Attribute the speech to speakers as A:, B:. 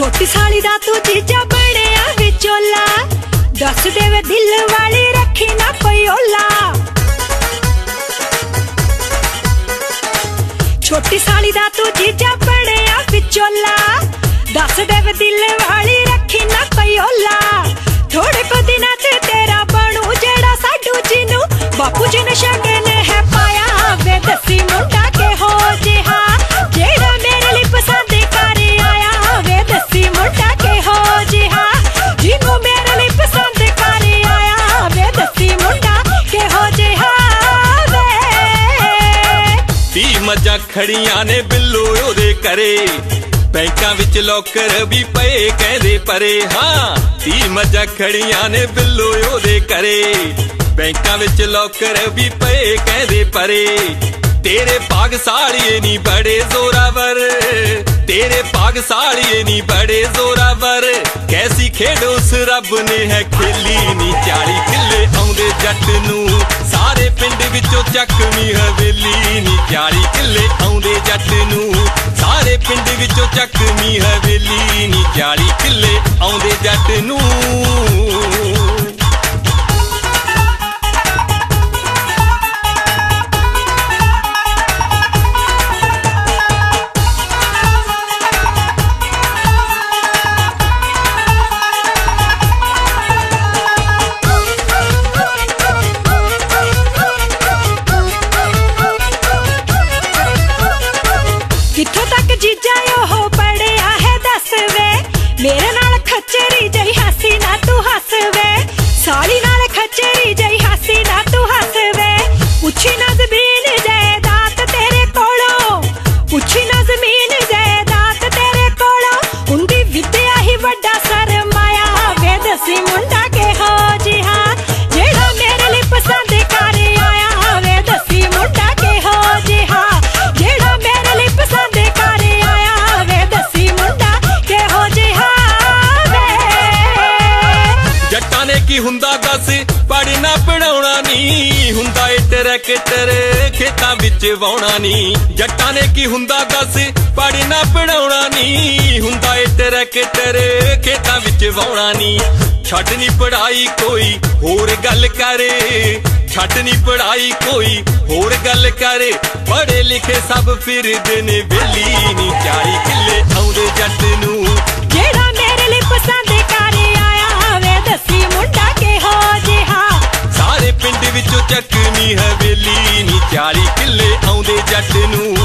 A: ਤੂੰ ਜੀਜਾ ਬਣਿਆ ਵਿਚੋਲਾ ਦੱਸ ਦੇ ਦਿਲ ਵਾਲੀ ਰੱਖੀ ਨਾ ਕੋਈ ਓਲਾ। ਛੋਟੀ ਸਾਲੀ ਦਾ ਤੂੰ ਜੀਜਾ ਬਣਿਆ ਵਿਚੋਲਾ ਦੱਸ ਦੇ ਦਿਲ ਵਾਲੀ ਰੱਖੀ ਨਾ ਕੋਈ ਓਲਾ।
B: ਮੱਝਾਂ ਖੜੀਆਂ ਨੇ ਬਿੱਲੋ ਉਹਦੇ ਕਰੇ ਬੈਂਕਾਂ ਵਿੱਚ ਲੋਕਰ ਵੀ ਪਏ ਕਹਿੰਦੇ ਪਰੇ। ਹਾਂ ਵੀ ਮੱਝਾਂ ਖੜੀਆਂ ਨੇ ਬਿੱਲੋ ਉਹਦੇ ਕਰੇ ਬੈਂਕਾਂ ਵਿੱਚ ਲੋਕਰ ਵੀ ਪਏ ਕਹਿੰਦੇ ਪਰੇ। ਤੇਰੇ ਭਾਗ ਸਾਲੀਏ ਨਹੀਂ ਬੜੇ ਜ਼ੋਰਾਵਰ। ਤੇਰੇ ਭਾਗ ਸਾਲੀਏ ਨਹੀਂ ਬੜੇ ਜ਼ੋਰਾਵਰ। ਕੈਸੀ ਖੇਡ ਉਸ ਰੱਬ ਨੇ ਹੈ ਖੇਲੀ ਨੀ। 40 ਕਿੱਲੇ ਆਉਂਦੇ ਜੱਟ ਨੂੰ। ਸਾਰੇ ਪਿੰਡ ਵਿੱਚੋਂ ਚੱਕਵੀਂ ਹਵੇਲੀ ਨੀ। 40 ਚੱਕਵੀਂ ਹਵੇਲੀ ਨੀ 40 ਕਿੱਲੇ ਆਉਂਦੇ ਜੱਟ ਨੂੰ ਕੀ ਹੁੰਦਾ ਦੱਸ? ਪੜਨਾ ਪੜਾਉਣਾ ਨਹੀਂ ਹੁੰਦਾ ਏ ਟਰੈਕਟਰ ਖੇਤਾਂ ਵਿੱਚ ਵਾਉਣਾ ਨਹੀਂ ਜੱਟਾਂ ਨੇ ਕੀ ਹੁੰਦਾ ਦੱਸ? ਪੜਨਾ ਪੜਾਉਣਾ ਨਹੀਂ ਹੁੰਦਾ ਏ ਟਰੈਕਟਰ ਖੇਤਾਂ ਵਿੱਚ ਵਾਉਣਾ ਨਹੀਂ ਛੱਡ ਨਹੀਂ ਪੜਾਈ ਕੋਈ, ਹੋਰ ਗੱਲ ਕਰੇ। ਛੱਡ ਨਹੀਂ ਪੜਾਈ ਕੋਈ, ਹੋਰ ਗੱਲ ਕਰੇ। ਪੜੇ ਲਿਖੇ ਸਭ ਫਿਰਦੇ ਨੇ ਬੇਲੀ ਨਹੀਂ 40 ਕਿੱਲੇ ਆਉਂਦੇ ਜੱਟ ਚੱਕਵੀਂ ਹਵੇਲੀ ਨੀ 40 ਕਿੱਲੇ ਆਉਂਦੇ ਜੱਟ ਨੂੰ।